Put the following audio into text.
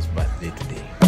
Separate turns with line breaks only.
his birthday today.